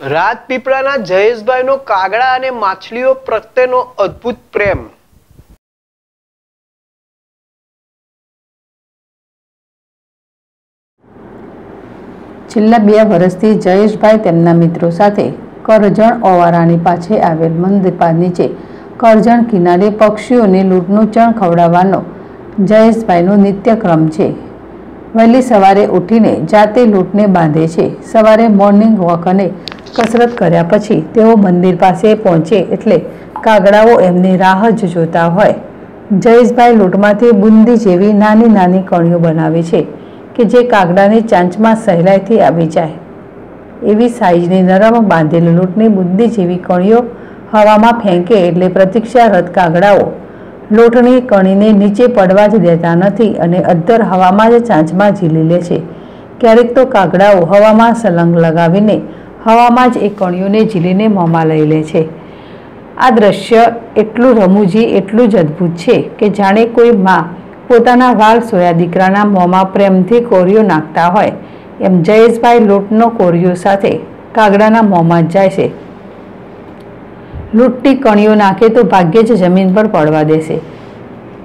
રાજપીપળાના જયેશભાઈનો કાગડા અને માછલીઓ પ્રત્યેનો અદ્ભુત પ્રેમ. છેલ્લા બે વર્ષથી જયેશભાઈ તેમના મિત્રો સાથે કરજણ ઓવારાની પાછે આવેલ મંદિર નીચે કરજણ કિનારે પક્ષીઓને લૂંટનું ચણ ખવડાવવાનો જયેશભાઈનો નિત્યક્રમ છે. વહેલી સવારે ઉઠીને જાતે લૂંટને બાંધે છે. સવારે મોર્નિંગ વોક અને કસરત કર્યા પછી તેઓ મંદિર પાસે પહોંચે એટલે કાગડાઓ એમની રાહ જ જોતા હોય. જયેશભાઈ લૂંટમાંથી બુંદી જેવી નાની નાની કણીઓ બનાવે છે કે જે કાગડાની ચાંચમાં સહેલાઈથી આવી જાય. એવી સાઈઝની નરમ બાંધેલ લૂંટની બુંદી જેવી કણીઓ હવામાં ફેંકે એટલે પ્રતીક્ષારત કાગડાઓ લોટની કણીને નીચે પડવા જ દેતા નથી અને અદ્ધર હવામાં જ ચાંચમાં ઝીલી લે છે. ક્યારેક તો કાગડાઓ હવામાં સલંગ લગાવીને હવામાં જ એ કણીઓને ઝીલીને મોંમાં લઈ લે છે. આ દ્રશ્ય એટલું રમૂજી, એટલું જ અદ્ભુત છે કે જાણે કોઈ માં પોતાના વાલ સોયા દીકરાના મોંમાં પ્રેમથી કોરિયો નાખતા હોય. એમ જયેશભાઈ લોટનો કોરિયો સાથે કાગડાના મોંમાં જાય છે. લૂંટની કણીઓ નાખે તો ભાગ્યે જ જમીન પર પડવા દેશે.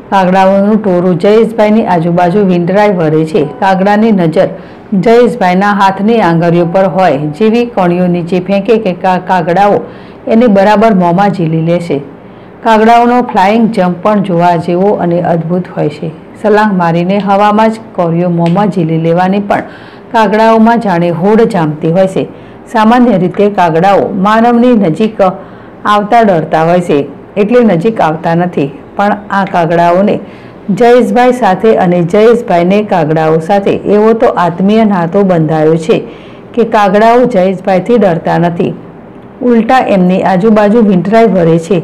કાગડાઓનું ટોરું જયેશભાઈની આજુબાજુ વિંડરાઈ વરે છે. કાગડાની નજર જયેશભાઈના હાથની આંગળીઓ પર હોય જેવી કણીઓ નીચે ફેંકે કે કાગડાઓ એને બરાબર મોંમાં ઝીલી લેશે કાગડાઓનો ફ્લાઇંગ જમ્પ પણ જોવા જેવો અને અદ્ભુત હોય છે. સલાંગ મારીને હવામાં જ કોરીઓ મોંમાં ઝીલી લેવાની પણ કાગડાઓમાં જાણે હોડ જામતી હોય છે. સામાન્ય રીતે કાગડાઓ માનવની નજીક આવતા ડરતા હોય છે. એટલે નજીક આવતા નથી. પણ આ કાગડાઓને જયેશભાઈ સાથે અને જયેશભાઈને કાગડાઓ સાથે. એવો તો આત્મીય નાતો બંધાયો છે કે કાગડાઓ જયેશભાઈથી ડરતા નથી. ઉલટા એમની આજુબાજુ વિંટરાઈ ભરે છે.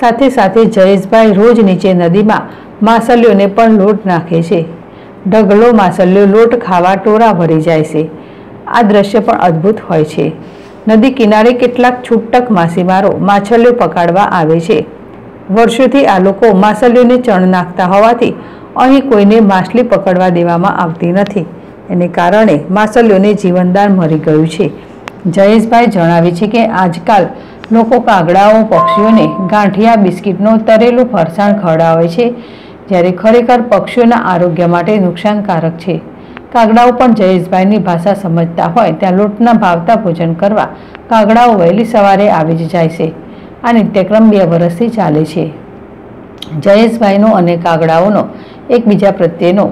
સાથે સાથે જયેશભાઈ રોજ નીચે નદીમાં માસલીઓને પણ લોટ નાખે છે. ઢગલો માસલીઓ લોટ ખાવા ટોરા ભરી જાય છે. આ દ્રશ્ય પણ અદ્ભુત હોય છે. નદી કિનારે કેટલાક છૂટક માછીમારો માછલીઓ પકડવા આવે છે. વર્ષોથી આ લોકો માછલીઓને ચણ નાખતા હોવાથી અહીં કોઈને માછલી પકડવા દેવામાં આવતી નથી. એને કારણે માછલીઓને જીવનદાન મરી ગયું છે. જયેશભાઈ જણાવે છે કે આજકાલ લોકો કાગડાઓ, પક્ષીઓને ગાંઠિયા, બિસ્કિટનો તરેલું ફરસાણ ખવડાવે છે, જ્યારે ખરેખર પક્ષીઓના આરોગ્ય માટે નુકસાનકારક છે. કાગડાઓ પણ જયેશભાઈની ભાષા સમજતા હોય, ત્યાં લોટના ભાવતા ભોજન કરવા કાગડાઓ વહેલી સવારે આવી જ જાય છે. આ નિત્યક્રમ બે વર્ષથી ચાલે છે. જયેશભાઈનો અને કાગડાઓનો એકબીજા પ્રત્યેનો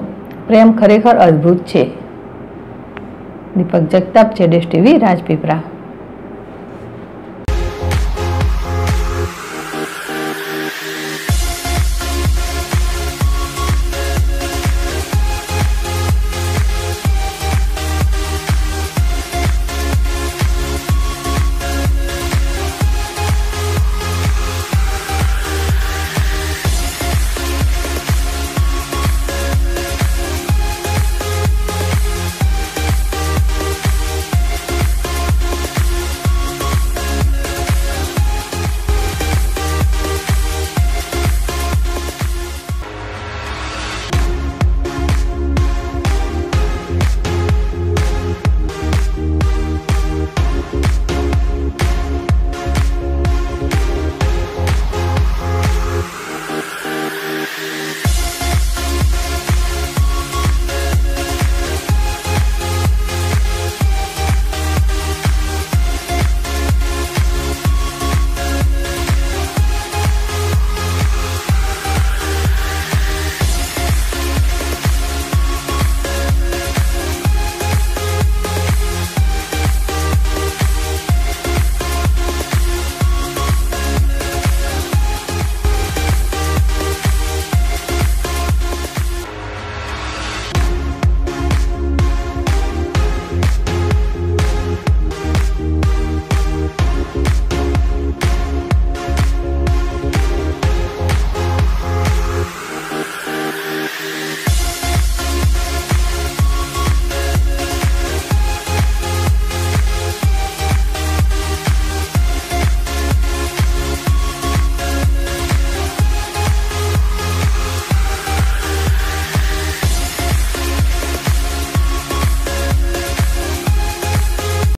પ્રેમ ખરેખર અદ્ભુત છે. દીપક જગતાપ, જેડેશ ટીવી રાજપીપળા